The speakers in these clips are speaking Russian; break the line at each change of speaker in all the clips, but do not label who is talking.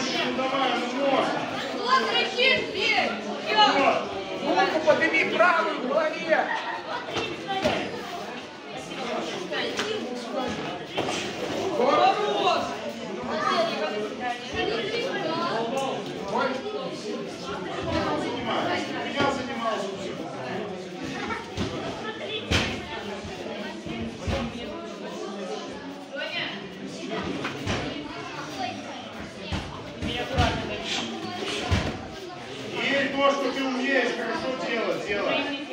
жестче, ну давай, ну можно. Вот.
Руку
pouco poder me livrar, glória. То, что ты умеешь хорошо делать, делай.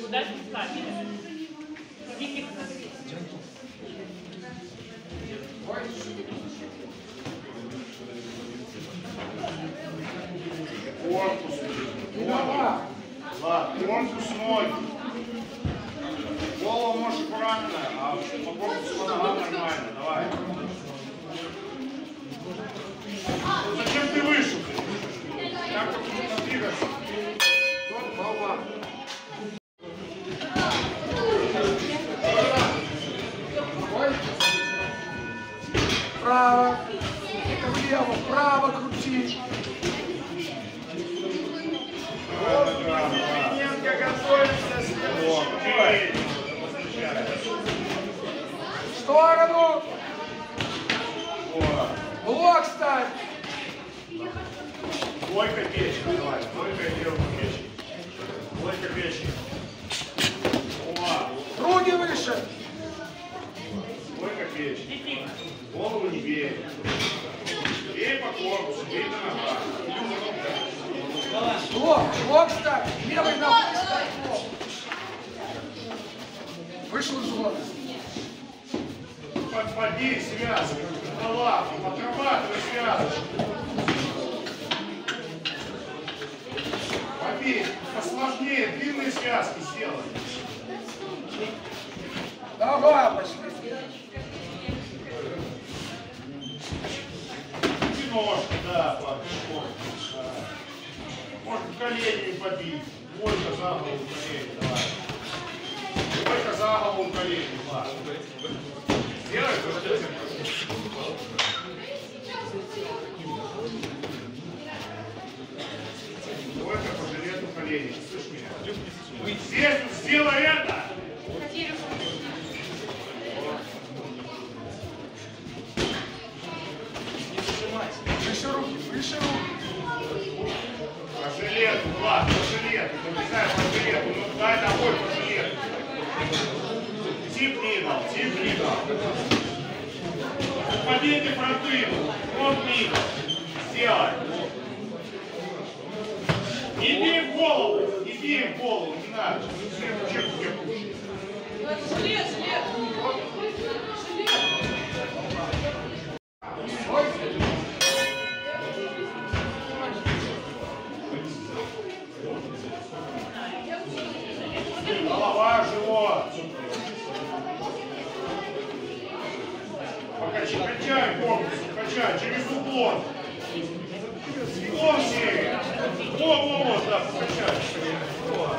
Куда
Корпус. Ладно. Корпус ноги. Голову можешь аккуратно, а по корпусу по ногам нормально. Давай. Зачем ты вышел? Как нужно двигаться?
Блок ставь.
Двойка печень, давай. Двойка и левую печень. Двойка печень. О,
Руки выше.
двойка печень. Голову не бей. Бей по корпусу, бей по ногам.
Блок, блок ставь. Ногой ставь блок. Вышел из зоны.
Под- Подбей связку. Голова, отрабатывай связочку. Побей. Посложнее, длинные связки сделай.
Давай, пошли.
Ножки, да, под корпус. да. Можно коленями побить. Двойка за голову колени, давай. Двойка за голову колени, ладно. Сделай, что Двойка по жилету колени. Слышь меня? Здесь вот сделай это!
Выше руки, выше руки.
По жилету, Влад, по жилету. Ну, не знаю, по жилету. Ну, дай домой по жилету. Тип мидл, тип мидл. Фронтину. Фронт мидл. Сделай. Не бей в голову. Не бей в голову. Не надо. Чем, чем, чем? Качай, через уклон. Уклон все. Во, во, во, да, покачай. Во.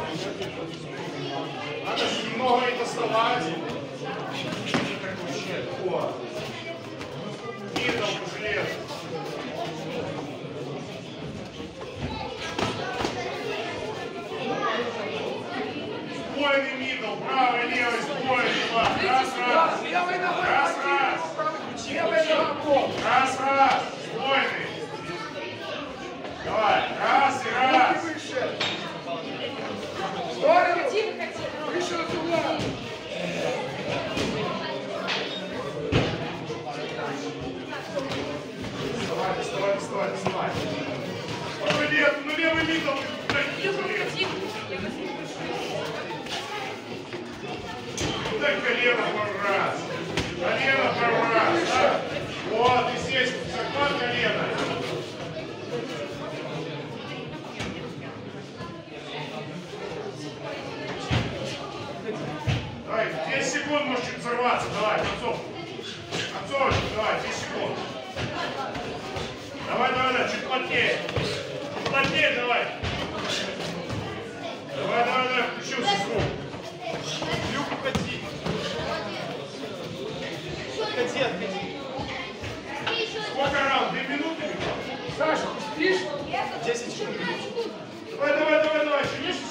Надо же немного не доставать. Мидом по железу. Сбойный мидл, правый, левый, сбойный, два. Раз, раз. Раз, раз.
Левой ногой блок.
Раз, раз. Сбойный. Давай. Раз и раз.
В сторону. Выше от угла.
Давай, доставай, доставай, доставай. Ой, нет, ну левый мидл. блядь, блин. Делай колено раз. Колено. Да? Вот, и здесь захват колена. Давай, 10 секунд может чуть взорваться. Давай, концов. Концов, давай, 10 секунд. Давай, давай, давай, чуть плотнее. Чуть плотнее давай. Давай, давай, давай, включился звук.
Люк, уходи. Отходи, отходи.
Сколько раунд? Две минуты?
Саша, ты спишь?
10 секунд.
Давай, давай, давай, давай, еще 10